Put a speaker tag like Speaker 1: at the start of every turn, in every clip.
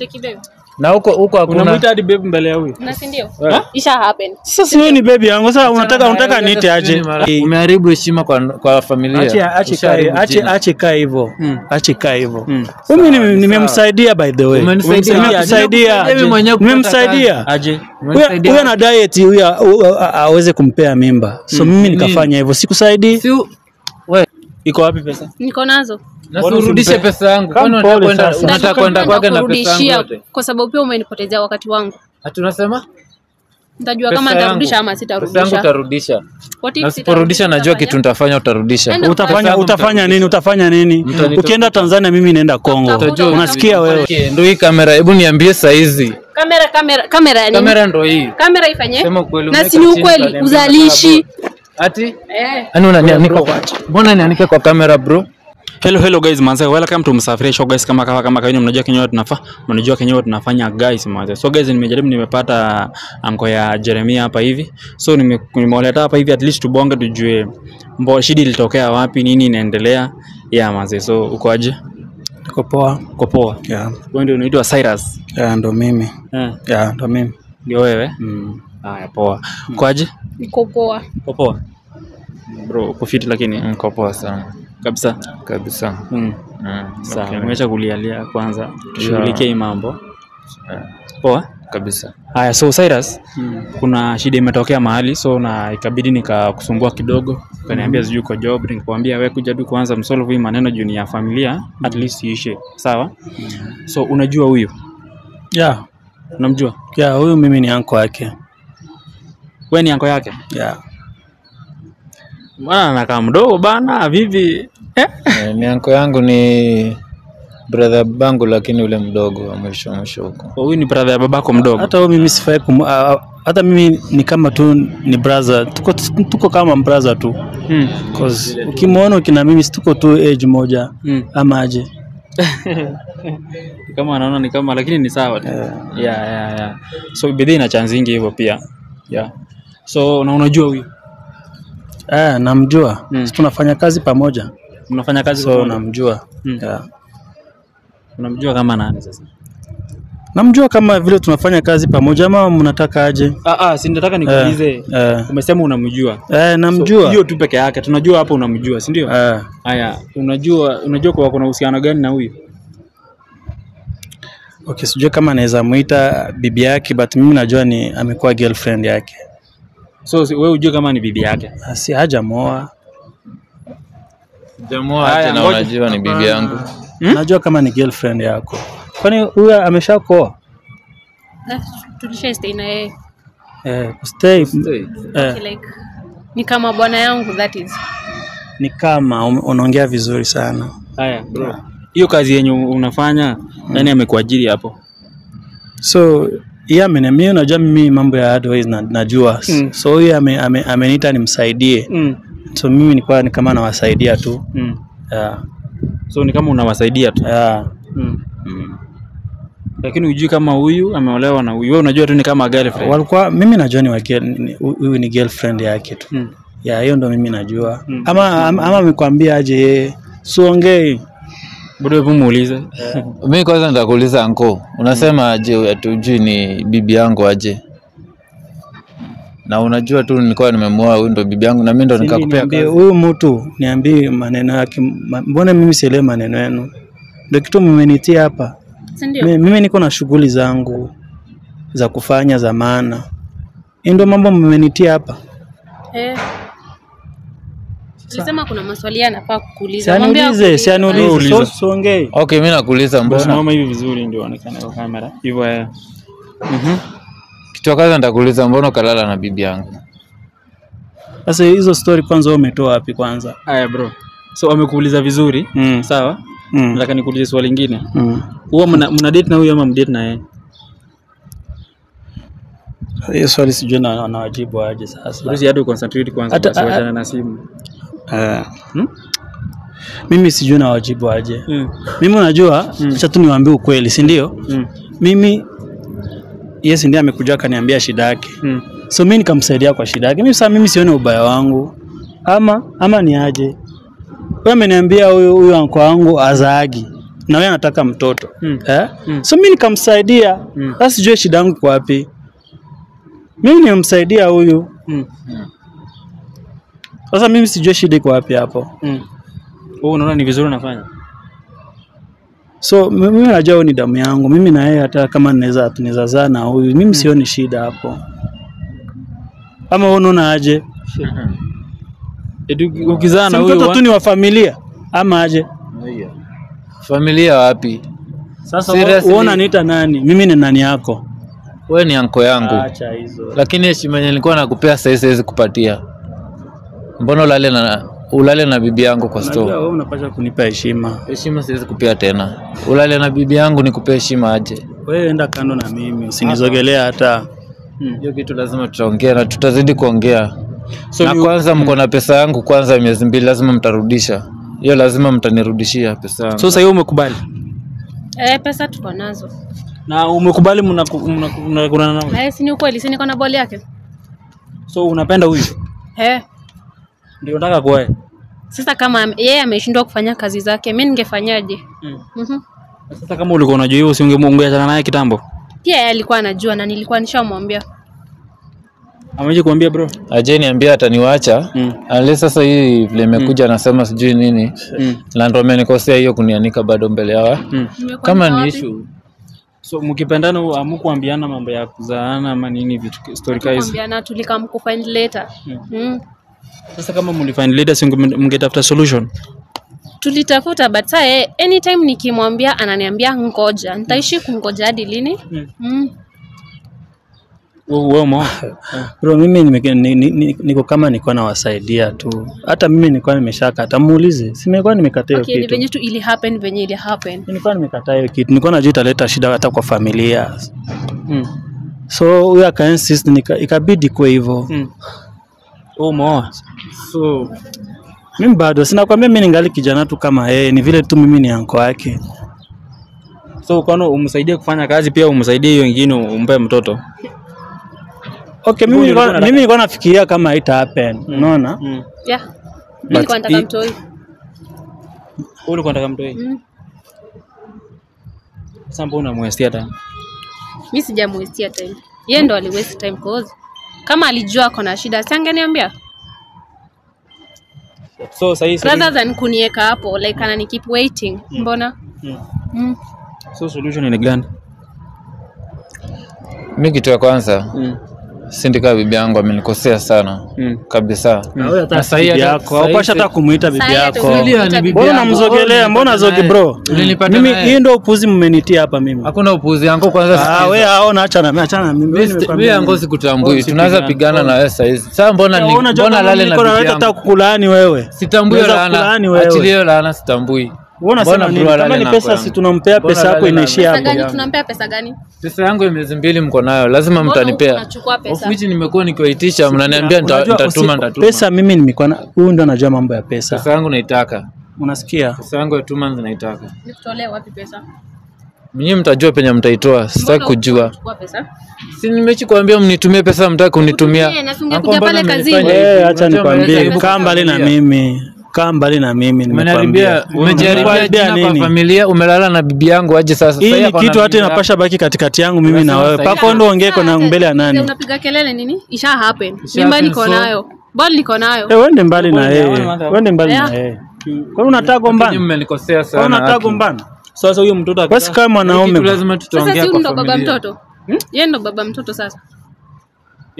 Speaker 1: Cheki babe.
Speaker 2: na huko huko hakuna
Speaker 3: unamuita hadi babe mbele ya huyu.
Speaker 1: Na si ndio? Isha happen.
Speaker 4: Sasa wewe ni babe yangu. Sasa unataka unataka niite aje?
Speaker 2: umeharibu heshima kwa, kwa familia
Speaker 4: ache
Speaker 2: Ushaharibu
Speaker 4: kae ache
Speaker 2: jina.
Speaker 4: hivyo.
Speaker 3: Mm.
Speaker 4: Ache hivyo.
Speaker 3: Mm.
Speaker 4: Mimi nimemsaidia by the way. Nimemsaidia. Nimemsaidia.
Speaker 3: Aje.
Speaker 4: Huyo ana na diet huyo aweze kumpea mimba. So mimi nikafanya hivyo. Sikusaidii.
Speaker 3: Iko wapi pesa?
Speaker 1: Niko nazo.
Speaker 2: Na si urudishe pesa yangu kwani unataka kwenda unataka kwenda kwake na pesa yangu
Speaker 1: kwa sababu pia umenipotezea wakati wangu.
Speaker 2: Hatunasema?
Speaker 1: Nitajua kama nitarudisha ama sitarudisha.
Speaker 2: pesa yangu utarudisha na usiporudisha najua kitu nitafanya utarudisha
Speaker 4: Utafanya utafanya nini? Utafanya nini? Ukienda Tanzania mimi naenda Kongo. Unasikia wewe?
Speaker 2: Ndio hii kamera hebu niambie saa hizi.
Speaker 1: Kamera kamera kamera ya nini?
Speaker 2: kamera ndio hii
Speaker 1: Kamera ifanye?
Speaker 2: Sema ukweli,
Speaker 1: Na si ni ukweli uzalishi.
Speaker 2: ati
Speaker 1: Eh.
Speaker 2: yani unanianika mbona nianike kwa kamera bro
Speaker 3: Hello hello guys manze welcome to Msafiri Show guys kama kama kama kawaida mnajua kenyewe tunafa mnajua kenyewe tunafanya guys manze. So guys nimejaribu nimepata anko ya Jeremia hapa hivi. So nime- nimewaleta hapa hivi at least tubonge tujue mbo shida ilitokea wapi nini inaendelea. Yeah manze so uko aje?
Speaker 4: Niko poa.
Speaker 3: uko poa?
Speaker 4: Yeah.
Speaker 3: wewe ndio unaitwa Cyrus?
Speaker 4: Yeah, ndo mimi.
Speaker 3: Yeah,
Speaker 4: Yeah, ndo mimi.
Speaker 3: ndio wewe?
Speaker 4: Mm.
Speaker 3: haya poa. Uko aje?
Speaker 1: Niko poa.
Speaker 3: uko poa? Bro uko fit lakini?
Speaker 2: Niko poa sana
Speaker 3: kabisa
Speaker 2: kabisa
Speaker 3: mm.
Speaker 2: mm.
Speaker 3: sawa
Speaker 2: okay.
Speaker 3: nimesha kulialia kwanza tushughulikie hii mambo poa
Speaker 2: kabisa
Speaker 3: Haya, so Cyrus, kuna shida imetokea mahali so na ikabidi nikakusumbua kidogo, ukaniambia sijui uko job, nikakwambia wewe kuja tu kwanza msolve hii maneno juu ni ya familia, at least iishe. Sawa? So unajua huyu?
Speaker 4: Yeah.
Speaker 3: Unamjua?
Speaker 4: Yeah, huyu mimi ni anko yake.
Speaker 3: Wewe ni anko yake?
Speaker 4: Yeah.
Speaker 3: Bwana anakaa mdogo bana, vipi? Eh?
Speaker 2: Eh, ni anko yangu ni brother bangu lakini ule mdogo wa mwisho mwisho huko
Speaker 3: Huyu ni brother ya babako mdogo.
Speaker 4: Hata huyu mimi sifai kum ah, hata mimi ni kama tu ni brother. Tuko tuko kama brother tu.
Speaker 3: Mm.
Speaker 4: Cause ukimwona ukina mimi tuko tu age moja
Speaker 3: Mm.
Speaker 4: ama aje.
Speaker 3: Kama anaona ni kama lakini ni sawa tu.
Speaker 4: Yeah.
Speaker 3: Yeah, yeah, yeah. So bidii ina nyingi hivyo pia. Yeah. So na unajua huyu?
Speaker 4: Eh, namjua.
Speaker 3: Mm.
Speaker 4: Tunafanya kazi pamoja.
Speaker 3: Mnafanya kazi
Speaker 4: So
Speaker 3: pamoja?
Speaker 4: namjua.
Speaker 3: Mm.
Speaker 4: Yeah.
Speaker 3: Unamjua kama nani sasa?
Speaker 4: Namjua kama vile tunafanya kazi pamoja ama mnataka aje?
Speaker 3: Ah, ah, si nataka nikuulize.
Speaker 4: Eh,
Speaker 3: Umesema unamjua.
Speaker 4: eh, namjua.
Speaker 3: Hiyo so, tu peke yake. Tunajua hapo unamjua, si ndio?
Speaker 4: Eh,
Speaker 3: Haya, unajua unajua kwa kuna uhusiano gani na huyu?
Speaker 4: okay, sijui kama naweza muita bibi yake but mimi najua ni amekuwa girlfriend yake.
Speaker 3: So wewe ujue kama ni bibi yake.
Speaker 4: Ah, Si hajamoa.
Speaker 2: Jamaa
Speaker 3: Haya,
Speaker 2: aje na
Speaker 3: ngoja.
Speaker 2: unajua ni bibi yangu
Speaker 3: Hmm?
Speaker 4: Najua kama ni girlfriend yako. Kwani huyu ameshakoa?
Speaker 1: Na tulisha stay na yeye.
Speaker 4: Eh, stay eh,
Speaker 1: Like ni kama bwana yangu that is.
Speaker 4: ni kama um- unaongea vizuri sana.
Speaker 3: Haya, bro. Hiyo kazi yenye unafanya nani amekuajiri hapo?
Speaker 4: So yeye ameniambia, unajua mimi mambo ya advice na, najua
Speaker 3: Mm.
Speaker 4: so huyu ame, ame, ameniita nimsaidie,
Speaker 3: Mm.
Speaker 4: So mimi nilikuwa ni kama nawasaidia tu
Speaker 3: Mm.
Speaker 4: yeah.
Speaker 3: So ni kama unawasaidia tu.
Speaker 4: Yeah.
Speaker 3: Mm.
Speaker 4: Mm.
Speaker 3: Lakini hujui kama huyu ameolewa na huyu. Wewe unajua tu ni kama girlfriend.
Speaker 4: Walikuwa mimi najua ni huyu ni girlfriend yake tu
Speaker 3: Mm.
Speaker 4: ya hiyo ndo mimi najua
Speaker 3: Mm.
Speaker 4: ama, ama, ama amekwambia aje yeye siongei
Speaker 3: Bado hebu muulize.
Speaker 2: mi kwanza nitakuuliza anko unasema aje atujui ni bibi yangu aje na unajua tu nilikuwa nimemwoa huyu ndo bibi yangu na mimi ndo nikakupea kazi.
Speaker 4: huyu mtu niambie maneno yake. Ma- mbona mimi sielewi maneno yenu? Ndio kitu mmenitia hapa. Mimi niko na shughuli zangu za kufanya za maana. Hii ndio mambo mmenitia hapa.
Speaker 1: Eh. Nilisema kuna maswali anafaa kukuuliza. Mwambie
Speaker 4: sianiulize so
Speaker 2: okay mimi nakuuliza mbona?
Speaker 3: Simama hivi vizuri ndio onekane kwa kamera. Hivyo eh. Mhm.
Speaker 2: Kitu kwanza nitakuuliza mbona ukalala na bibi yangu
Speaker 4: sasa hizo story kwanza wewe umetoa wapi kwanza
Speaker 3: Haya bro. So amekuuliza vizuri.
Speaker 4: mm.
Speaker 3: Sawa?
Speaker 4: Mm.
Speaker 3: Nataka nikuulize swali lingine.
Speaker 4: Mm.
Speaker 3: Huwa mna, mna date na huyu ama mdate na yeye?
Speaker 4: hiyo swali sijui na nawajibu aje sasa
Speaker 3: Basi hadi concentrate kwanza
Speaker 4: kwa
Speaker 3: basi wachana na simu.
Speaker 4: Eh.
Speaker 3: Hmm?
Speaker 4: mimi sijui na wajibu aje
Speaker 3: Mm.
Speaker 4: mimi unajua acha tu niwaambie ukweli si ndio
Speaker 3: Mm.
Speaker 4: mimi yes ndiye amekuja akaniambia shida yake
Speaker 3: Mm.
Speaker 4: so mimi nikamsaidia kwa shida yake mimi sasa mimi sione ubaya wangu ama ama ni aje wewe ameniambia huyu huyu anko wangu azaagi na wewe anataka mtoto
Speaker 3: Mm.
Speaker 4: eh?
Speaker 3: Mm.
Speaker 4: so mimi nikamsaidia
Speaker 3: Mm.
Speaker 4: hmm. sijue shida yangu kwa wapi mimi nimemsaidia huyu
Speaker 3: Mm.
Speaker 4: sasa mimi sijue shida iko wapi hapo
Speaker 3: Mm. Unaona ni vizuri unafanya?
Speaker 4: So mimi najua huyu ni damu yangu. Mimi na yeye hata kama naweza tunaweza zaa na huyu. Mimi sioni shida hapo. Ama wewe unaona aje?
Speaker 3: Ukizaa na huyu
Speaker 4: mtoto tu ni wa familia ama aje?
Speaker 2: Familia. Wapi?
Speaker 4: Sasa uona niita nani? Mimi ni nani yako?
Speaker 2: Wewe ni anko yangu.
Speaker 4: Acha hizo.
Speaker 2: Lakini heshima yenye nilikuwa nakupea sasa siwezi kupatia mbona ulale na ulale na bibi yangu kwa
Speaker 4: Najua
Speaker 2: store
Speaker 4: wewe unapaswa kunipa heshima
Speaker 2: heshima siwezi kupea tena ulale na bibi yangu nikupe heshima aje
Speaker 4: wewe enda kando na mimi usinizogelea hata
Speaker 2: hiyo kitu lazima tutaongea na tutazidi kuongea
Speaker 3: So
Speaker 2: na
Speaker 3: ni-
Speaker 2: kwanza mko na pesa yangu kwanza miezi mbili lazima mtarudisha hiyo lazima mtanirudishia pesa yangu
Speaker 3: So sasa hiyo umekubali?
Speaker 1: Eh, pesa tuko nazo.
Speaker 3: Na umekubali mnakunana?
Speaker 1: Eh, si ni ukweli, si niko na boli yake.
Speaker 3: So unapenda huyu?
Speaker 1: Eh,
Speaker 3: Ndio nataka kuoa.
Speaker 1: sasa kama yeye yeah, ameshindwa kufanya kazi zake, mimi ningefanyaje?
Speaker 3: Mm.
Speaker 1: Mhm.
Speaker 3: Sasa kama ulikuwa unajua hiyo usingemuungeachana naye kitambo.
Speaker 1: Pia yeye alikuwa anajua na nilikuwa nishamwambia.
Speaker 3: Ameje kuambia bro?
Speaker 2: aje niambia ataniwacha
Speaker 3: Mm.
Speaker 2: ale sasa hii vile imekuja mm. anasema sijui nini
Speaker 3: Mm.
Speaker 2: na ndio amenikosea hiyo kunianika bado mbele yao.
Speaker 3: Mm.
Speaker 2: Kama ni issue
Speaker 3: So mkipendana amukuambiana mambo ya kuzaana ama nini vitu story kama hizo.
Speaker 1: tulikamku find later. Mm. Mm.
Speaker 3: Sasa kama mlifind leaders si mngetafuta solution.
Speaker 1: Tulitafuta but saa yeye anytime nikimwambia ananiambia ngoja. Nitaishi kungoja hadi lini?
Speaker 3: Mm.
Speaker 1: Mm.
Speaker 3: Wewe wewe
Speaker 4: bro mimi niko ni- ni- ni- niko kama nilikuwa nawasaidia tu hata mimi nilikuwa nimeshakata muulize si nilikuwa nimekataa hiyo
Speaker 1: Okay, ni
Speaker 4: kitu
Speaker 1: venye tu ili happen venye ili happen.
Speaker 4: nilikuwa nimekataa hiyo kitu nilikuwa najua italeta shida hata kwa familia
Speaker 3: Mm.
Speaker 4: so huyo akainsist insist ikabidi kwa hivyo
Speaker 3: Mm. Umeoa?
Speaker 2: so
Speaker 4: mimi bado sinakwambia mimi ningali kijana tu kama yeye ni vile tu mimi ni anko yake
Speaker 3: So kwani umsaidie kufanya kazi pia umsaidie hiyo wengine umpe mtoto.
Speaker 4: okay mimi nilikuwa mimi nilikuwa nafikiria kama haita happen unaona
Speaker 3: Mm.
Speaker 1: Yeah. Mimi nilikuwa nataka
Speaker 3: hii-
Speaker 1: mtoi.
Speaker 3: Wewe ulikuwa nataka mtoi?
Speaker 1: Mm.
Speaker 3: Sasa mbona unamwestia time?
Speaker 1: Mimi sijamwestia time. Yeye ndo aliwaste time cause kama alijua ako na shida, si angeniambia
Speaker 3: So sahi sahi
Speaker 1: rather than kunieka hapo like anani keep waiting. Mm. Mbona?
Speaker 3: Mm.
Speaker 1: Mm.
Speaker 3: So solution ni gani?
Speaker 2: mi kitu ya kwanza
Speaker 3: Mm.
Speaker 2: Sindika bibi yangu amenikosea sana.
Speaker 3: Mm.
Speaker 2: kabisa.
Speaker 4: Bibi
Speaker 2: hata- si-
Speaker 4: kumuita bibi yako. mbona
Speaker 2: namzogelea
Speaker 4: unamzogelea mbona zogi bro? Mimi hii ndio upuzi mmenitia hapa mimi.
Speaker 2: Hakuna upuzi. Yangu kwanza
Speaker 4: ah wewe aona acha na acha na mimi
Speaker 2: yangu sikutambui. Tunaweza pigana na wewe saizi sasa mbona ni- mbona lale na bibi
Speaker 4: wewe hata kukulaani wewe.
Speaker 2: Sitambui laana. achilie laana sitambui
Speaker 4: Wewe
Speaker 2: sana
Speaker 4: nini?
Speaker 2: bro
Speaker 4: Kama ni pesa si tunampea pesa yako inaishia
Speaker 1: Pesa
Speaker 4: hapo.
Speaker 1: gani
Speaker 2: yangu.
Speaker 1: tunampea pesa gani?
Speaker 2: pesa yangu ya miezi mbili mko nayo lazima mtanipea of which nimekuwa nikiwaitisha mnaniambia nitatuma nitatuma
Speaker 4: Pesa mimi nimekuwa na huyu ndo anajua mambo ya pesa.
Speaker 2: pesa yangu naitaka
Speaker 4: Unasikia?
Speaker 2: pesa yangu ya 2 months naitaka
Speaker 1: Nikutolee wapi pesa?
Speaker 2: mwenyewe mtajua penye mtaitoa sitaki kujua si nimechi kuambia mnitumie pesa mtaki kunitumia hivi?
Speaker 4: Acha nikwambie, kaa mbali na mimi. Kaa mbali na mimi nimekwambia.
Speaker 2: umejiharibia jina kwa
Speaker 4: nini?
Speaker 2: familia, umelala na bibi yangu aje sasa.
Speaker 4: Hii
Speaker 2: Sasa
Speaker 4: ni kitu hata inapasha baki katikati yangu mimi na wewe. Pako ndo ongee kona mbele ya nani?
Speaker 1: Unapiga kelele nini? Isha happen. Mimba niko nayo. bali niko nayo.
Speaker 4: Eh, wende mbali na yeye. Wende mbali na yeye. Kwa unataka
Speaker 2: Nyinyi
Speaker 4: gombana?
Speaker 2: mmenikosea
Speaker 4: Kwa
Speaker 2: sana.
Speaker 4: unataka gombana?
Speaker 3: Sasa huyo mtoto
Speaker 4: akisema,
Speaker 3: Basi
Speaker 4: kama mwanaume
Speaker 2: lazima tutaongea kwa familia.
Speaker 1: Sasa si ndo baba mtoto? Yeye ndo baba mtoto sasa.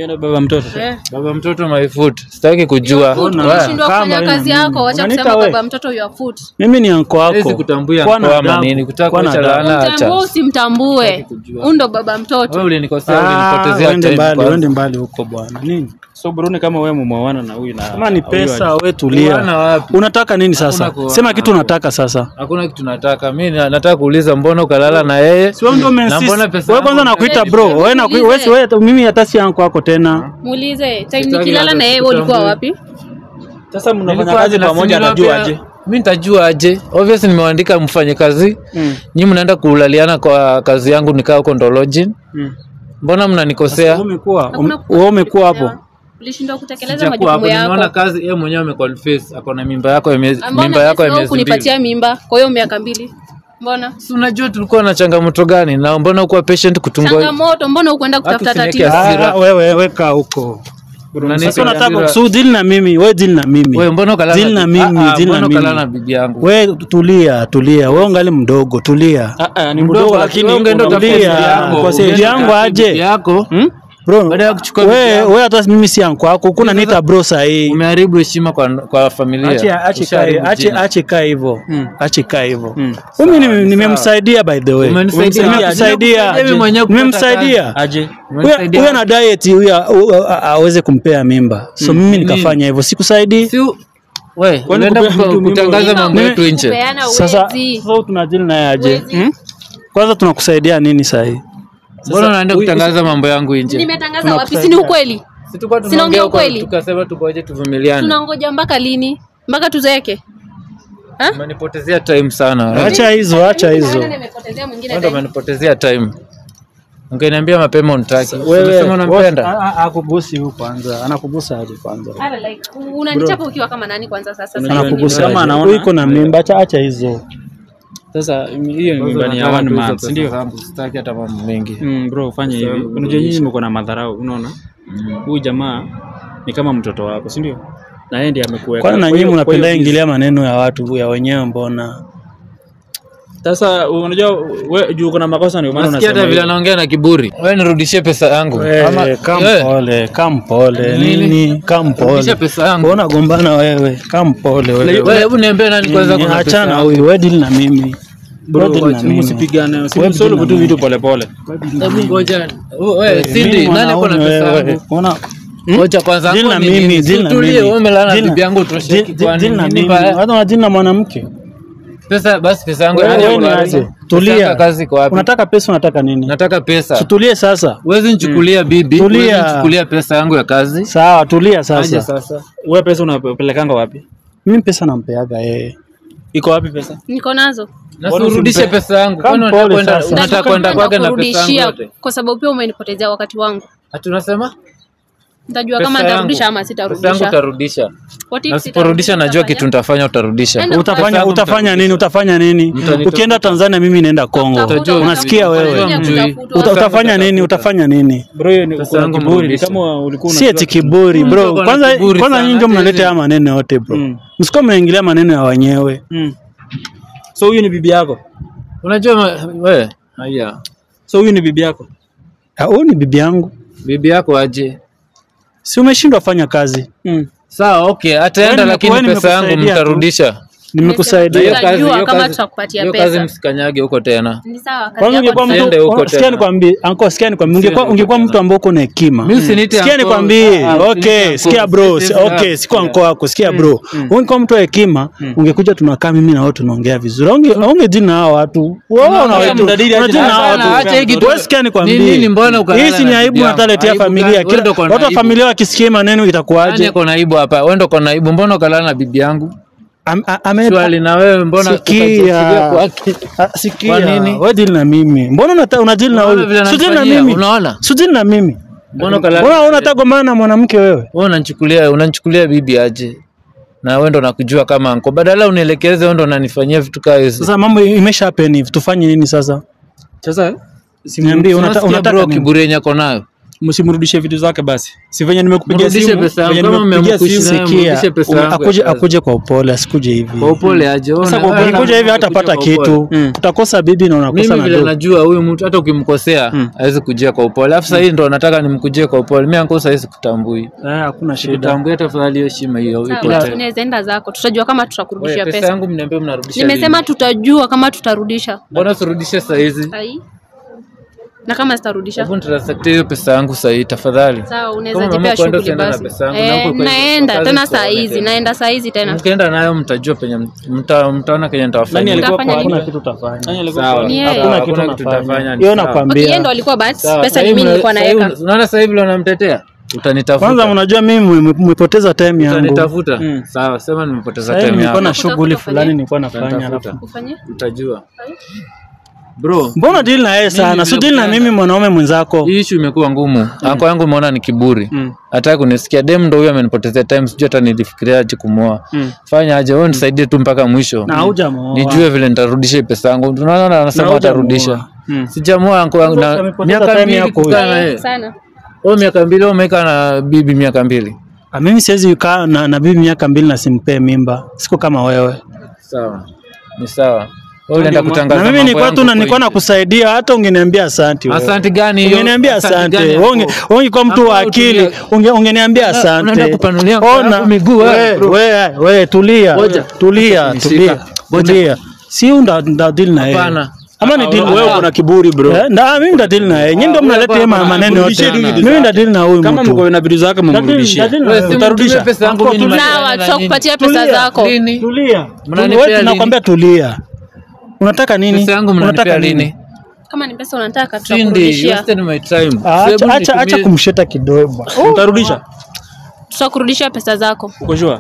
Speaker 3: Yeye baba mtoto.
Speaker 1: Eh.
Speaker 2: Baba mtoto my foot. Sitaki kujua.
Speaker 1: Ukishindwa
Speaker 4: Kaa
Speaker 1: kufanya kazi yako,
Speaker 4: acha
Speaker 1: kusema baba mtoto your foot.
Speaker 4: Mimi ni anko wako.
Speaker 2: Hawezi kutambua
Speaker 4: kwa
Speaker 2: anko ama nini, kutaka kuacha laana, acha.
Speaker 1: Mtambue usimtambue. Huyo ndo baba mtoto.
Speaker 2: Wewe ulinikosea,
Speaker 4: Ah,
Speaker 2: ulinipotezea time
Speaker 4: mbali, wende mbali huko bwana. Nini?
Speaker 3: So Bruni kama wewe mumeoana na huyu na
Speaker 4: Kama ni pesa wewe tulia. Unataka nini sasa? Sema kitu unataka sasa.
Speaker 2: Hakuna kitu nataka. Mimi nataka kuuliza mbona ukalala na yeye?
Speaker 4: Si wewe ndio
Speaker 2: Na
Speaker 4: umeinsist.
Speaker 2: mbona pesa
Speaker 4: Wewe kwanza nakuita bro. Wewe na wewe wewe mimi hata si anko wako tena.
Speaker 1: Muulize, time nikilala na yeye ulikuwa wapi?
Speaker 3: Sasa mnafanya kazi pamoja
Speaker 2: anajua
Speaker 3: aje?
Speaker 2: Mimi nitajua aje? Obviously nimeandika mfanye kazi.
Speaker 3: Mm.
Speaker 2: Nyi mnaenda kulaliana kwa kazi yangu nikaa huko Ndoloji.
Speaker 3: Mm.
Speaker 2: Mbona mnanikosea?
Speaker 4: Wewe umekuwa um- hapo.
Speaker 1: Ulishindwa kutekeleza majukumu yako.
Speaker 2: nimeona kazi yeye mwenyewe ameconfess ako na mimba yako ya mimba yako ya
Speaker 1: kunipatia mimba kwa hiyo miaka mbili? Mbona?
Speaker 2: Si unajua tulikuwa na changamoto gani na mbona ukuwa patient kutungua?
Speaker 1: Changamoto, mbona hukwenda kutafuta tatizo?
Speaker 4: Ah, wewe weka huko. Sasa unataka kusudi deal na mimi, wewe deal na mimi.
Speaker 2: Wewe mbona ukalala?
Speaker 4: Deal na mimi,
Speaker 2: Ah, ah,
Speaker 4: deal na
Speaker 2: mbona ukalala na bibi yangu?
Speaker 4: Wewe tulia, tulia. Wewe ungali mdogo, tulia.
Speaker 3: Ah, ah, ni
Speaker 2: Mdogo lakini ungeenda tafuta yangu.
Speaker 4: Kwa sababu yangu aje?
Speaker 2: bibi yako.
Speaker 3: Hmm?
Speaker 4: Bro,
Speaker 2: Baada ya kuchukua
Speaker 4: wewe wewe hata mimi si yangu wako. Kuna nita bro sahi.
Speaker 2: Umeharibu heshima kwa kwa familia.
Speaker 4: Achi, achi,
Speaker 2: kai,
Speaker 4: kae, achi
Speaker 2: kai
Speaker 4: ache kae hivyo.
Speaker 3: Mm.
Speaker 4: Ache kae hivyo.
Speaker 3: Mm.
Speaker 4: Mimi nimemsaidia by the way.
Speaker 2: Umenisaidia.
Speaker 4: Nimemsaidia.
Speaker 2: Mimi mwenyewe kupata
Speaker 4: Nimemsaidia.
Speaker 3: Aje.
Speaker 4: Huyo ana diet huyo aweze kumpea mimba. So mimi nikafanya hivyo. Sikusaidii.
Speaker 2: Si u- we,
Speaker 3: Kwani
Speaker 2: unaenda kutangaza mambo yetu nje.
Speaker 4: Sasa sasa tunadili naye aje?
Speaker 3: Hmm?
Speaker 4: Kwanza tunakusaidia nini sahi?
Speaker 2: Mbona unaenda kutangaza mambo yangu nje?
Speaker 1: Nimetangaza wapi? Si ni ukweli? Sinaongea ukweli.
Speaker 2: tukasema tukoje tuvumiliane.
Speaker 1: Tunangoja mpaka lini? Mpaka tuzeeke?
Speaker 2: Umenipotezea time sana.
Speaker 4: Acha hizo, acha hizo.
Speaker 1: Mwingine
Speaker 2: umenipotezea time. Ungeniambia mapema unitaki.
Speaker 4: Wewe
Speaker 2: Unasema unampenda.
Speaker 4: Akugusi huyu kwanza. Anakugusa hadi kwanza?
Speaker 1: Unanichapa ukiwa kama nani kwanza sasa?
Speaker 4: Anakugusa.
Speaker 3: Kama anaona-
Speaker 4: Uko iko na mimba, acha hizo.
Speaker 3: Sasa hiyo ni nyumbani ni ya one month, si ndio?
Speaker 2: Sitaki hata mambo mengi.
Speaker 3: Mm, bro fanya hivi. Unajua nyinyi mko na madharau, unaona? Huyu jamaa ni kama mtoto wako, si ndio? Na yeye ndiye amekuweka.
Speaker 4: Kwani na
Speaker 3: Kwa
Speaker 4: nyinyi mnapenda ingilia maneno ya watu ya wenyewe mbona?
Speaker 3: Sasa unajua wewe juu kuna makosa ndio maana
Speaker 2: unasema. hata vile anaongea na kiburi. Wewe nirudishie pesa yangu. Ama-
Speaker 4: pole, kam pole.
Speaker 2: Nini? Pesa yangu.
Speaker 4: Unaona gombana wewe? Kam pole
Speaker 2: Wewe
Speaker 4: wewe.
Speaker 2: hebu niambie nani kwanza kuna pesa
Speaker 4: Achana huyu, wewe deal na mimi.
Speaker 3: Msipigane, vitu pole pole.
Speaker 2: Hebu ngoja. Wewe Cindy, nani pesa
Speaker 4: wewe.
Speaker 2: yangu?
Speaker 4: Unaona?
Speaker 2: Ngoja kwanza. Hapo
Speaker 4: mimi, mimi.
Speaker 2: wewe umelala bibi yangu nini
Speaker 4: mwanamke.
Speaker 2: Pesa basi pesa yangu
Speaker 4: Wewe
Speaker 2: yaani
Speaker 4: wewe ni aje? Tulia.
Speaker 2: kazi kwa wapi?
Speaker 4: Unataka pesa unataka nini?
Speaker 2: Nataka pesa.
Speaker 4: tulie sasa.
Speaker 2: Uwezi nichukulia hmm, bibi,
Speaker 4: Tulia.
Speaker 2: Uwezi nichukulia pesa yangu ya kazi.
Speaker 4: Sawa, tulia sasa.
Speaker 2: Aje
Speaker 4: sasa.
Speaker 3: Wewe pesa unapelekanga wapi?
Speaker 4: Mimi pesa nampeaga yeye.
Speaker 3: Iko wapi pesa?
Speaker 1: Niko nazo.
Speaker 2: Na
Speaker 4: Mbona
Speaker 2: urudishe
Speaker 4: usimpe-
Speaker 2: pesa yangu. Kwani unataka kwenda unataka kwenda kwake na pesa yangu yote?
Speaker 1: kwa sababu pia umenipotezea wakati wangu.
Speaker 2: Hatu unasema?
Speaker 1: Nitajua kama nitarudisha ama sitarudisha.
Speaker 2: Pesa yangu utarudisha. Na usiporudisha najua kitu nitafanya utarudisha.
Speaker 4: Utafanya utafanya nini? Utafanya nini? Ukienda Tanzania mimi naenda Kongo. Unasikia wewe? utafanya nini? Utafanya nini?
Speaker 3: Bro, hiyo ni kiburi, kama ulikuwa
Speaker 4: Si eti kiburi bro. Kwanza kwanza nyinyi ndio mnaleta haya maneno yote bro. Msikao mnaingilia maneno ya wenyewe.
Speaker 3: Mm. So huyu ni bibi yako?
Speaker 2: Unajua wewe, haya.
Speaker 3: So huyu ni bibi yako?
Speaker 4: Ah, Huyu ni bibi yangu.
Speaker 2: Bibi yako aje?
Speaker 4: Si umeshindwa fanya kazi?
Speaker 3: Mm.
Speaker 2: Sawa, okay, ataenda lakini pesa yangu mtarudisha.
Speaker 4: Nimekusaidia.
Speaker 2: hiyo kazi- hiyo
Speaker 1: kama
Speaker 2: kazi-
Speaker 1: tutakupatia
Speaker 2: Hiyo
Speaker 1: pesa.
Speaker 2: kazi msikanyage huko tena.
Speaker 1: Ni sawa, kazi
Speaker 4: Kwanza
Speaker 1: yako
Speaker 4: ungekuwa mtu
Speaker 2: huko
Speaker 4: sikia nikwambie, anko sikia nikwambie, ungekuwa ungekuwa mtu ambaye uko na hekima.
Speaker 2: Mimi usiniite
Speaker 4: Sikia nikwambie,
Speaker 2: Ah,
Speaker 4: okay, sikia bro, okay, siko anko wako, sikia bro. Ungekuwa mtu wa hekima, ungekuja tunakaa mimi na wewe tunaongea vizuri. Unge unge deal na hao watu. Wao na wetu.
Speaker 3: mdadili aje
Speaker 4: Unadili na hao watu.
Speaker 2: acha hiki
Speaker 4: tu. Sikia
Speaker 2: Ni nini,
Speaker 4: nikwambie.
Speaker 2: mbona ukalala
Speaker 4: Hii si ni aibu nataletea familia. watu wa familia wakisikia maneno
Speaker 2: Nani
Speaker 4: itakuwaje?
Speaker 2: ako na aibu hapa? Wewe ndo uko na aibu. Mbona ukalala na bibi yangu?
Speaker 4: Am-
Speaker 2: Swali na wewe mbona
Speaker 4: Sikia. Sikia.
Speaker 2: Nini?
Speaker 4: Wewe deal na mimi. Mbona unataka deal na wewe? Si deal na mimi.
Speaker 2: Unaona?
Speaker 4: Si deal na mimi.
Speaker 2: Mbona
Speaker 4: unataka gombana na mwanamke wewe?
Speaker 2: Wewe unanichukulia unanichukulia bibi aje? Na wewe ndo nakujua kama anko. Badala unielekeze wewe ndo unanifanyia vitu kama hizo.
Speaker 4: Sasa mambo imesha happen hivi. Tufanye nini sasa?
Speaker 3: Sasa
Speaker 4: Niambie unataka unataka
Speaker 2: kiburi yenye ako nayo.
Speaker 3: Msimrudishe vitu zake basi. Si venye nimekupigia simu, venye nimekupigia
Speaker 2: ya
Speaker 4: akuje akuje kwa upole, asikuje hivi.
Speaker 2: Kwa upole aje.
Speaker 3: Sasa kwa upole-
Speaker 4: kuja hivi
Speaker 2: hata pata
Speaker 4: kitu.
Speaker 3: Mm.
Speaker 4: Utakosa bibi na unakosa
Speaker 2: Mimi
Speaker 4: na
Speaker 2: vile
Speaker 4: do.
Speaker 2: najua huyu mtu hata ukimkosea
Speaker 3: Mm.
Speaker 2: hawezi kujia kwa upole. Alafu sasa hii ndo nataka nimkujie kwa upole. Mimi anko sasa kutambui.
Speaker 4: Eh, hakuna shida.
Speaker 2: Kutambui tafadhali hiyo heshima hiyo
Speaker 1: Sawa,
Speaker 2: tena.
Speaker 1: unaweza enda zako, tutajua kama tutakurudishia
Speaker 2: Pesa
Speaker 1: pesa.
Speaker 2: yangu mniambie mnarudisha.
Speaker 1: Nimesema tutajua kama tutarudisha.
Speaker 2: Mbona turudishe sasa hizi?
Speaker 1: Na kama sitarudisha.
Speaker 2: Hiyo pesa yangu sahii tafadhali.
Speaker 1: Sawa, unaweza jipea shughuli
Speaker 2: na
Speaker 1: basi.
Speaker 2: e,
Speaker 1: Eh, naenda tena saa hizi, naenda saa hizi tena.
Speaker 2: Mkienda nayo mtajua penye mta, mtaona kenye
Speaker 3: Nani
Speaker 2: nitawafanyia.
Speaker 3: alikuwa
Speaker 1: pesa ni mimi nilikuwa naweka.
Speaker 2: Unaona sasa hivi vile unamtetea? Utanitafuta.
Speaker 4: Kwanza mnajua mimi umepoteza mmepoteza time yangu.
Speaker 2: Utanitafuta.
Speaker 3: Mm.
Speaker 2: Sawa, sema nimepoteza time
Speaker 4: nilikuwa na shughuli fulani nilikuwa nafanya alafu?
Speaker 2: Utajua. Bro
Speaker 4: Mbona deal na yeye sana? Si deal na mimi mwanaume mwenzako.
Speaker 2: hii issue imekuwa ngumu mm. anko yangu umeona ni kiburi
Speaker 3: Mm.
Speaker 2: hataki kunisikia dem ndo huyo amenipotezea time sijui hata nilifikiria aje kumuoa
Speaker 3: Mm.
Speaker 2: fanya aje wewe nisaidie tu mpaka mwisho
Speaker 4: Na hujamuoa.
Speaker 2: nijue vile nitarudisha pesa yangu tunaona
Speaker 4: Na
Speaker 2: anasema atarudisha
Speaker 3: Mm.
Speaker 2: sijamuoa yangu na miaka
Speaker 4: mingi
Speaker 2: kukaa na yeye
Speaker 1: sana
Speaker 2: wewe miaka mbili wewe umekaa na bibi miaka mbili
Speaker 4: Ah, mimi siwezi kaa na, na bibi miaka mbili na simpee mimba. siko kama wewe.
Speaker 2: sawa ni sawa ulienda kutangaza
Speaker 4: Na mimi
Speaker 2: mambo
Speaker 4: nilikuwa tu
Speaker 2: yangu
Speaker 4: na nilikuwa
Speaker 2: kwa
Speaker 4: nakusaidia hata ungeniambia asante wewe.
Speaker 2: Asante gani hiyo?
Speaker 4: Ungeniambia
Speaker 2: Asante.
Speaker 4: Wewe ungekuwa mtu wa akili, ungeniambia
Speaker 2: Una-
Speaker 4: asante.
Speaker 2: unaenda kupanulia
Speaker 4: Ona
Speaker 2: miguu, wewe,
Speaker 4: wewe wewe tulia. Tulia, tulia. Tulia. Si unda ndadili na yeye.
Speaker 2: Hapana.
Speaker 4: Ama ni deal
Speaker 3: Wewe uko kiburi bro.
Speaker 4: Eh, nda mimi nda deal na yeye. Nyinyi ndio mnaleta yeye maneno yote. Mimi nda deal na huyu
Speaker 3: Kama mko na vitu zake mumrudishie.
Speaker 4: na. Utarudisha.
Speaker 2: pesa yangu mimi na
Speaker 4: Tulia.
Speaker 1: pesa zako
Speaker 4: Tulia.
Speaker 2: Mnanipea
Speaker 4: Wewe
Speaker 2: lini?
Speaker 4: tunakwambia tulia. Unataka nini?
Speaker 2: Pesa yangu
Speaker 4: Unataka
Speaker 2: mnanipea
Speaker 4: nini?
Speaker 2: lini?
Speaker 1: kama ni pesa unataka tutakurudishia
Speaker 2: my time.
Speaker 4: Ah, Acha acha acha kumsheta kidogo.
Speaker 3: Utarudisha?
Speaker 1: tutakurudishia pesa zako
Speaker 3: Uko sure?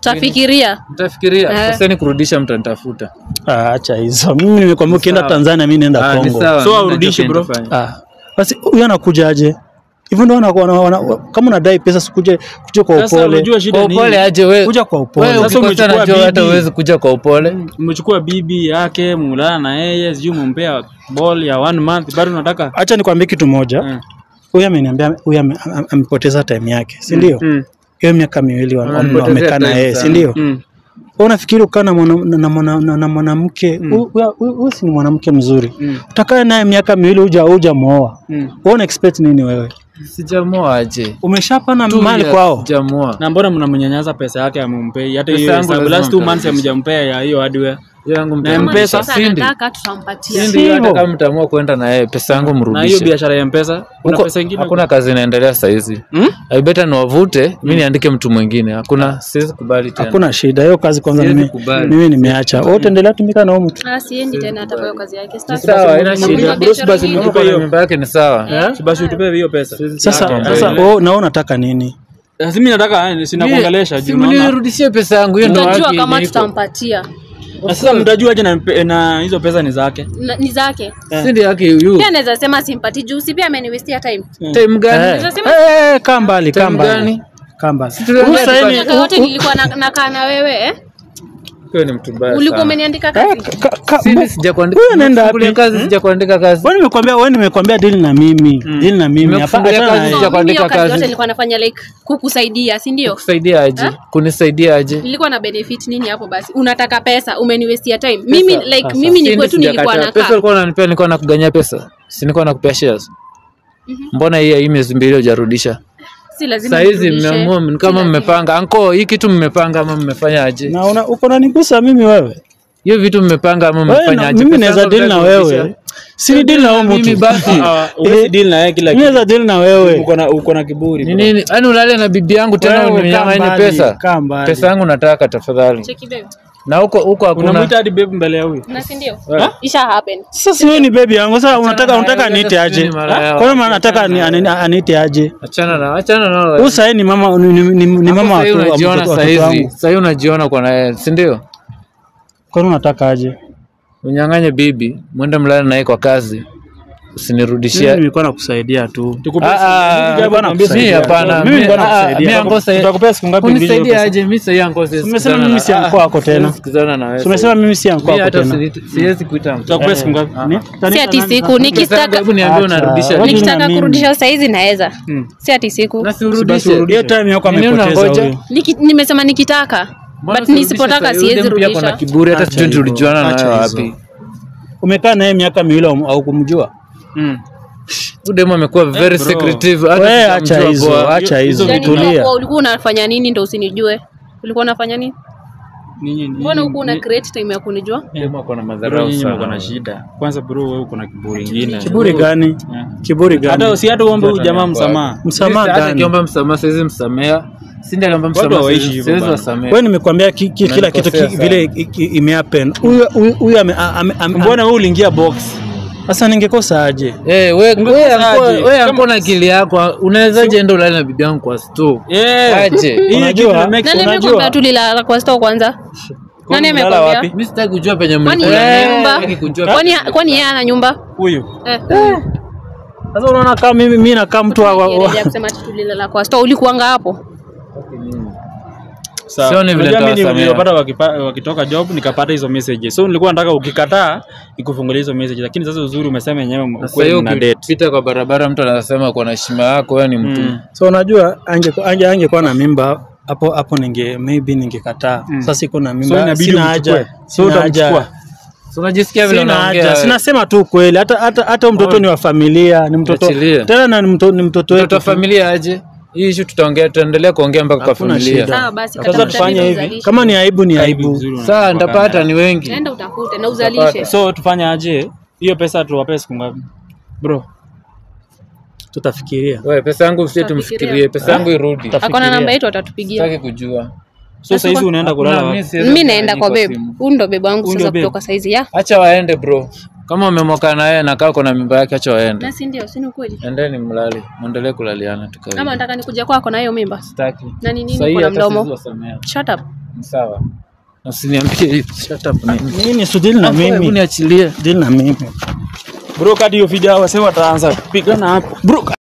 Speaker 1: Tafikiria.
Speaker 2: Tafikiria.
Speaker 1: Eh.
Speaker 2: sasa ni kurudisha mtanitafuta.
Speaker 4: Ah, acha hizo. Mimi nimekwambia ukienda Tanzania mimi nenda
Speaker 2: Ah,
Speaker 4: Kongo.
Speaker 3: So
Speaker 2: urudishe
Speaker 3: bro.
Speaker 4: Ah. Basi huyu anakujaje? Hivyo ndio wana, wana, wana, kama unadai pesa sikuje kuja kwa upole.
Speaker 3: Sasa unajua shida
Speaker 2: nini?
Speaker 3: ni
Speaker 2: upole aje wewe?
Speaker 4: Kuja kwa upole.
Speaker 3: Sasa umechukua
Speaker 2: bibi hata
Speaker 3: uweze
Speaker 2: uwezi kuja kwa upole.
Speaker 3: Umechukua bibi yake mulala na yeye sijui mumpea ball ya one month bado unataka
Speaker 4: Acha nikwambie kitu moja.
Speaker 3: Huyu
Speaker 4: Huyu ameniambia huyu ame- am- amepoteza time yake, si ndio?
Speaker 3: Mm.
Speaker 4: Hiyo miaka miwili wa- wa- wamekaa na yeye, si ndio? Hmm. Unafikiri ukaa na mwana- na mwana- na- na mwanamke huyu si ni mwanamke mzuri.
Speaker 3: Mm.
Speaker 4: Utakaa naye miaka miwili huja huja muoa.
Speaker 3: Mm.
Speaker 4: Wewe una expect nini wewe?
Speaker 2: Sijamoa aje.
Speaker 4: Umeshapana mali kwao.
Speaker 2: Sijamoa.
Speaker 3: na mbona mnamnyanyaza pesa yake amumpei hata hiyo hesabu last 2 months amjampea ya hiyo hardware
Speaker 2: Yangu
Speaker 3: mpesa?
Speaker 2: Sindi. Sindi, hata kama mtaamua kwenda na yeye pesa yangu mrudishe.
Speaker 3: na hiyo biashara ya mpesa kuna pesa nyingine,
Speaker 2: Hakuna kazi inaendelea sasa hizi.
Speaker 3: Hmm?
Speaker 2: I better niwavute, mimi niandike mtu mwingine. Hakuna, siwezi kubali tena.
Speaker 4: Hakuna shida. Hiyo kazi kwanza mimi mimi nimeacha. Wewe utaendelea tumika na mtu.
Speaker 1: Ah, siendi tena hata kwa kazi yake sasa
Speaker 2: Sawa,
Speaker 1: ina
Speaker 2: haina shida.
Speaker 3: Bruce, basi
Speaker 1: ingine.
Speaker 3: hiyo.
Speaker 2: nyumba yake ni sawa.
Speaker 3: Si basi utupe hiyo pesa
Speaker 4: Sasa sasa wewe na wewe unataka nini?
Speaker 3: Lazima mimi nataka eh, sina kuongelesha
Speaker 2: Si
Speaker 3: juu naona
Speaker 2: nirudishie pesa yangu, hiyo
Speaker 1: ndio
Speaker 2: haki
Speaker 1: kama tutampatia
Speaker 3: na sasa mtajua aje na, na hizo pesa ni zake
Speaker 1: Na- ni zake
Speaker 2: Si ndio yake huyu.
Speaker 1: pia naweza sema simpati juu si pia ameniwestia time
Speaker 2: Time gani?
Speaker 4: Eh,
Speaker 1: Naweza sema-
Speaker 4: eh, kaa mbali, kaa mbali.
Speaker 2: gani?
Speaker 4: Kaa mbali.
Speaker 2: tuliongea
Speaker 4: Huyu sasa hivi-
Speaker 1: miaka nilikuwa na- nakaa na wewe eh?
Speaker 2: Wewe ni mtu mbaya
Speaker 1: ulikuwa umeniandika
Speaker 4: Eh,
Speaker 1: kazi
Speaker 4: ka- sijakuandika. Wewe
Speaker 2: Nimekufungulia
Speaker 4: wapi?
Speaker 2: kazi sijakuandika kazi.
Speaker 4: Wewe nimekuambia wewe nimekuambia deal na mimi. Deal na mimi. Hapa
Speaker 2: kazi
Speaker 4: na
Speaker 2: sija
Speaker 4: yeye.
Speaker 1: So, mimi
Speaker 2: kuandika
Speaker 1: hiyo kazi yote nilikuwa nafanya like kukusaidia si ndio
Speaker 2: Kusaidia aje? Kunisaidia aje?
Speaker 1: nilikuwa na benefit nini hapo basi unataka pesa umeniwestia time mimi like mimi ni kwetu nilikuwa.
Speaker 2: Pesa ulikuwa unanipea nilikuwa nakuganyia pesa. Si nilikuwa nakupea shares. Mbona hii mbili hujarudisha?
Speaker 1: Si lazima saizi
Speaker 2: mmeamua ni kama mmepanga. Anko, hii kitu mmepanga ama mmefanya aje?
Speaker 4: Na una- uko unanigusa mimi wewe.
Speaker 2: Hiyo vitu mmepanga ama
Speaker 4: mmefanyaje
Speaker 2: mmefanya aje?
Speaker 4: mimi naweza deal na wewe. Si ni deal na wewe
Speaker 2: Mimi
Speaker 4: mtu.
Speaker 2: basi.
Speaker 3: wewe deal na yeye kila
Speaker 4: Mimi
Speaker 3: kitu
Speaker 4: naweza deal na wewe.
Speaker 3: uko na uko na kiburi
Speaker 2: Ni nini? Yaani ulale na bibi yangu tena uninyang'anye pesa? Pesa yangu nataka tafadhali.
Speaker 1: Cheki babe.
Speaker 2: Na huko huko hakuna.
Speaker 3: unamwita hadi babe mbele ya huyu
Speaker 1: na si ndio
Speaker 2: Eh.
Speaker 1: isha happen
Speaker 4: Sasa wewe ni babe yangu. Sasa unataka
Speaker 2: na
Speaker 4: unataka
Speaker 2: niite
Speaker 4: aje?
Speaker 2: ni.
Speaker 4: Kwa nini maana nataka aniite aje?
Speaker 2: Achana na achana na
Speaker 4: Huyu sasa ni mama ni, ni, ni mama wa watu-
Speaker 2: unajiona
Speaker 4: watoto
Speaker 2: hizi. Sasa hivi unajiona kwa naye, si ndio?
Speaker 4: Kwa nini unataka aje?
Speaker 2: Unyang'anye bibi, mwende mlale naye kwa kazi.
Speaker 4: Mimi nilikuwa nakusaidia tu.
Speaker 2: Hapana.
Speaker 4: Mimi nilikuwa
Speaker 2: ah, ah,
Speaker 4: Tutakupea siku ngapi
Speaker 2: Unisaidia aje? Mimi sasa Yango.
Speaker 4: Umesema mimi
Speaker 2: na-
Speaker 4: si tena.
Speaker 2: siwezi sikizana na wewe.
Speaker 4: So umesema mimi si tena.
Speaker 2: siwezi kuita.
Speaker 3: Tutakupea siku ngapi
Speaker 1: si ati siku nikitaka
Speaker 2: hebu niambie unarudisha
Speaker 1: nikitaka kurudisha hizi naweza si ati siku
Speaker 2: Na
Speaker 4: Basi
Speaker 2: siurudishe.
Speaker 4: hiyo time yako amepoteza huyo.
Speaker 1: Nimesema nikitaka but nisipotaka siwezi
Speaker 2: rudisha. kuna kiburi hata sijui tulijuana nayo wapi.
Speaker 4: Umekaa naye miaka miwili au kumjua?
Speaker 3: Mm.
Speaker 2: Amekuwa very secretive.
Speaker 4: Wewe acha hizo, acha hizo,
Speaker 1: Yaani
Speaker 4: tulia.
Speaker 1: ulikuwa unafanya nini ndio usinijue ulikuwa unafanya nini mbona huku una create time ya kunijua
Speaker 2: Demo ako na madharau
Speaker 3: sana. mko na shida. Kwanza bro, wewe uko na kiburi ingine.
Speaker 4: Kiburi gani? Kiburi gani?
Speaker 3: Hata si hata uombe huyu jamaa msamaha.
Speaker 4: msamaha. gani?
Speaker 2: Hata kiomba msamaha siwezi msamea. Sindi aliomba msamaha siwezi wasamea.
Speaker 4: Wewe nimekwambia ki, ki, kila kitu ki, vile imehappen. Huyu huyu- ame-
Speaker 3: Mbona wewe uliingia box?
Speaker 4: Sasa ningekosa aje?
Speaker 2: Eh, we we we
Speaker 3: Kama-
Speaker 2: anko na akili yako. Unawezaje enda ulale na bibi yangu kwa store?
Speaker 3: Eh,
Speaker 2: Aje.
Speaker 4: Unajua-
Speaker 3: kitu ina make
Speaker 1: na
Speaker 3: sense.
Speaker 1: nimekwambia tulilala kwa store kwanza Nani
Speaker 3: mlilala
Speaker 1: amekwambia?
Speaker 2: Mimi sitaki kujua penye
Speaker 1: Kwani
Speaker 2: mlikula.
Speaker 1: yeye
Speaker 2: Eh,
Speaker 1: Kwani kwani yeye ana nyumba?
Speaker 3: Huyu.
Speaker 1: Eh.
Speaker 4: Sasa unaona kama mimi mimi nakaa mtu wa,
Speaker 1: kusema tulilala kwa store ulikuanga hapo.
Speaker 3: Sawa.
Speaker 2: Vile
Speaker 3: Unajua mimi nilipata wakitoka job nikapata hizo messages. So nilikuwa nataka ukikataa nikufungulie hizo messages. Lakini sasa uzuri umesema yenyewe ukweli
Speaker 2: hiyo
Speaker 3: na date.
Speaker 2: Pita kwa barabara mtu anasema kwa na heshima yako wewe ni mtu.
Speaker 3: Mm.
Speaker 4: so unajua angekuwa ange, angekuwa na mimba hapo hapo ninge maybe ningekataa. Sasa siko na
Speaker 3: So
Speaker 4: mimba
Speaker 3: inabidi
Speaker 4: sina haja.
Speaker 3: So utamchukua.
Speaker 2: So unajisikia vile unaongea.
Speaker 4: Sina Sinasema tu kweli hata hata hata mtoto ni wa familia, ni mtoto tena na ni mtoto ni mtoto
Speaker 2: Mtoto wa familia aje? Hii issue tutaongea tutaendelea kuongea mpaka kwa
Speaker 4: Hakuna
Speaker 2: familia.
Speaker 4: shida.
Speaker 1: Sawa basi
Speaker 4: Sasa tufanye hivi.
Speaker 1: uzalishe.
Speaker 4: Kama ni aibu ni
Speaker 3: Aibu Sasa
Speaker 2: Sawa nitapata ni wengi.
Speaker 1: Nenda utafute na uzalishe.
Speaker 3: So tufanye aje? Hiyo pesa tuwape siku ngapi? Bro.
Speaker 4: Tutafikiria.
Speaker 2: Wewe pesa yangu usije
Speaker 1: Tutafikiria.
Speaker 2: tumfikirie, pesa yangu irudi.
Speaker 1: Ako na namba yetu atatupigia.
Speaker 2: Sitaki kujua.
Speaker 3: So sasa hizi unaenda kulala
Speaker 2: Hakuna,
Speaker 3: wapi?
Speaker 2: mimi kufanya
Speaker 1: naenda
Speaker 2: hii
Speaker 1: kwa babe.
Speaker 2: simu.
Speaker 1: Huyu ndo babe wangu
Speaker 3: Huyu
Speaker 1: sasa
Speaker 3: babe.
Speaker 1: kutoka saizi ya.
Speaker 2: Acha waende bro. Kama umemoka na yeye na kaa kuna mimba yake acha waende.
Speaker 1: Na si ndio, si ni kweli?
Speaker 2: Endeni mlali, Muendelee kulaliana tu Kama
Speaker 1: nataka nikuja kwako na hiyo mimba.
Speaker 2: Sitaki.
Speaker 1: Na ni nini
Speaker 2: siwezi
Speaker 1: mdomo? Shut up.
Speaker 2: Ni Sawa. Na Usiniambie hivi. Shut up nini?
Speaker 4: Nini sudili na
Speaker 2: Hebu
Speaker 4: mimi?
Speaker 2: niachilie.
Speaker 4: Deal na mimi.
Speaker 3: Bro, kadi hiyo video wasema wataanza kupigana hapo. Bro,